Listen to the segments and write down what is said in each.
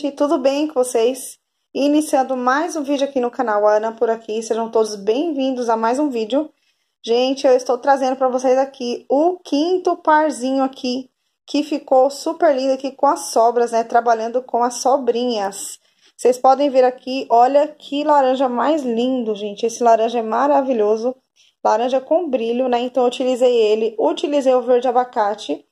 gente? Tudo bem com vocês? Iniciando mais um vídeo aqui no canal Ana por aqui. Sejam todos bem-vindos a mais um vídeo. Gente, eu estou trazendo para vocês aqui o quinto parzinho aqui, que ficou super lindo aqui com as sobras, né? Trabalhando com as sobrinhas. Vocês podem ver aqui, olha que laranja mais lindo, gente. Esse laranja é maravilhoso. Laranja com brilho, né? Então, eu utilizei ele. Utilizei o verde abacate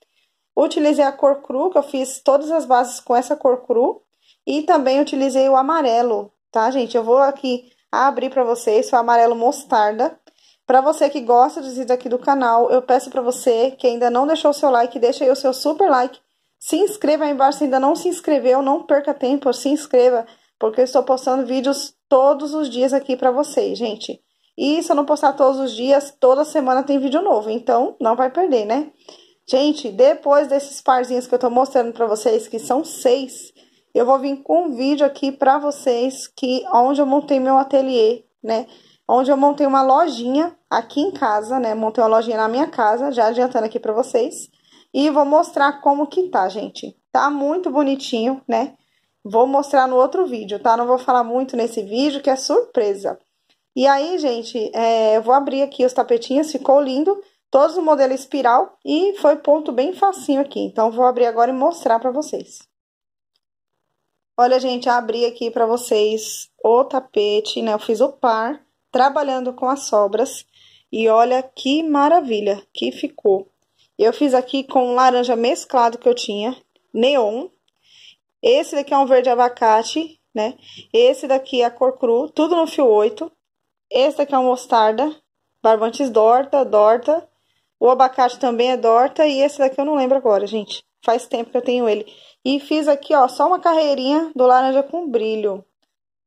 Utilizei a cor cru, que eu fiz todas as bases com essa cor cru. E também utilizei o amarelo, tá, gente? Eu vou aqui abrir para vocês o amarelo mostarda. Para você que gosta vídeos aqui do canal, eu peço para você que ainda não deixou o seu like, deixa aí o seu super like. Se inscreva aí embaixo se ainda não se inscreveu, não perca tempo, se inscreva, porque eu estou postando vídeos todos os dias aqui para vocês, gente. E se eu não postar todos os dias, toda semana tem vídeo novo, então não vai perder, né? Gente, depois desses parzinhos que eu tô mostrando pra vocês, que são seis, eu vou vir com um vídeo aqui pra vocês, que onde eu montei meu ateliê, né? Onde eu montei uma lojinha aqui em casa, né? Montei uma lojinha na minha casa, já adiantando aqui pra vocês. E vou mostrar como que tá, gente. Tá muito bonitinho, né? Vou mostrar no outro vídeo, tá? Não vou falar muito nesse vídeo, que é surpresa. E aí, gente, é, eu vou abrir aqui os tapetinhos, ficou lindo todos o modelo espiral e foi ponto bem facinho aqui. Então, vou abrir agora e mostrar para vocês. Olha, gente, abri aqui para vocês o tapete, né? Eu fiz o par, trabalhando com as sobras. E olha que maravilha que ficou. Eu fiz aqui com laranja mesclado que eu tinha, neon. Esse daqui é um verde abacate, né? Esse daqui é a cor cru, tudo no fio 8. Esse daqui é um mostarda, barbantes dorta, dorta. O abacate também é dorta e esse daqui eu não lembro agora, gente. Faz tempo que eu tenho ele. E fiz aqui, ó, só uma carreirinha do laranja com brilho.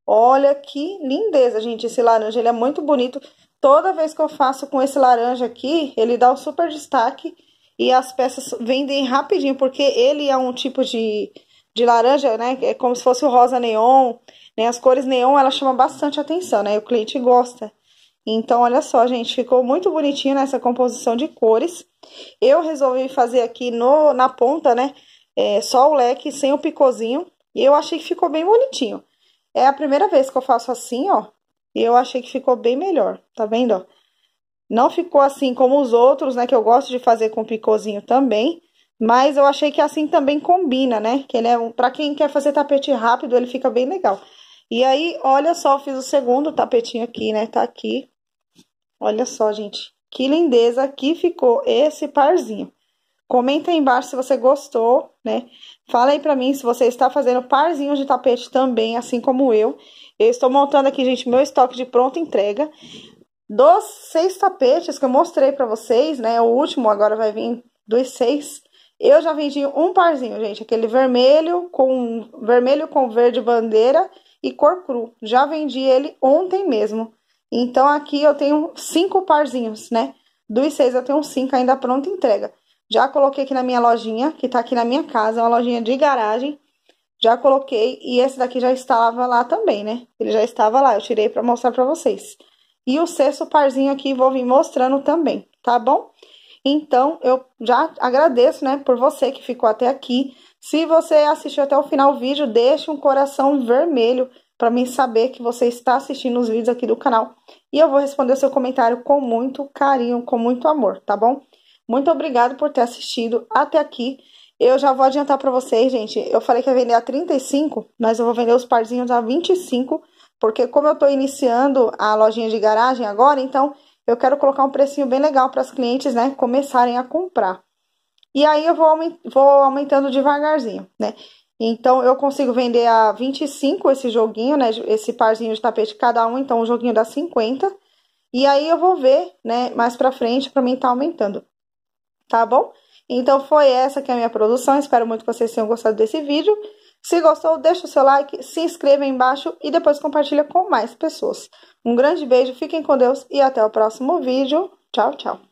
Olha que lindeza, gente, esse laranja. Ele é muito bonito. Toda vez que eu faço com esse laranja aqui, ele dá um super destaque. E as peças vendem rapidinho, porque ele é um tipo de, de laranja, né? É como se fosse o rosa neon. Né? As cores neon, ela chama bastante atenção, né? O cliente gosta. Então, olha só, gente, ficou muito bonitinho nessa composição de cores. Eu resolvi fazer aqui no, na ponta, né, é, só o leque sem o picôzinho. E eu achei que ficou bem bonitinho. É a primeira vez que eu faço assim, ó. E eu achei que ficou bem melhor, tá vendo, ó? Não ficou assim como os outros, né, que eu gosto de fazer com picôzinho também. Mas eu achei que assim também combina, né? Que ele é um, pra quem quer fazer tapete rápido, ele fica bem legal. E aí, olha só, fiz o segundo tapetinho aqui, né? Tá aqui. Olha só, gente, que lindeza que ficou esse parzinho. Comenta aí embaixo se você gostou, né? Fala aí pra mim se você está fazendo parzinho de tapete também, assim como eu. Eu estou montando aqui, gente, meu estoque de pronta entrega. Dos seis tapetes que eu mostrei pra vocês, né? O último agora vai vir dos seis. Eu já vendi um parzinho, gente. Aquele vermelho com vermelho com verde bandeira e cor cru. Já vendi ele ontem mesmo. Então, aqui eu tenho cinco parzinhos, né? Dos seis eu tenho cinco ainda pronta entrega. Já coloquei aqui na minha lojinha, que tá aqui na minha casa, uma lojinha de garagem. Já coloquei e esse daqui já estava lá também, né? Ele já estava lá, eu tirei pra mostrar pra vocês. E o sexto parzinho aqui vou vir mostrando também, tá bom? Então, eu já agradeço, né, por você que ficou até aqui. Se você assistiu até o final do vídeo, deixe um coração vermelho para mim saber que você está assistindo os vídeos aqui do canal. E eu vou responder o seu comentário com muito carinho, com muito amor, tá bom? Muito obrigado por ter assistido até aqui. Eu já vou adiantar para vocês, gente. Eu falei que ia vender a 35, mas eu vou vender os parzinhos a 25, porque como eu tô iniciando a lojinha de garagem agora, então eu quero colocar um precinho bem legal para as clientes, né, começarem a comprar. E aí eu vou, vou aumentando devagarzinho, né? Então, eu consigo vender a 25 esse joguinho, né? Esse parzinho de tapete cada um, então o joguinho dá 50. E aí eu vou ver, né, mais pra frente pra mim tá aumentando. Tá bom? Então, foi essa que é a minha produção. Espero muito que vocês tenham gostado desse vídeo. Se gostou, deixa o seu like, se inscreva aí embaixo e depois compartilha com mais pessoas. Um grande beijo, fiquem com Deus e até o próximo vídeo. Tchau, tchau.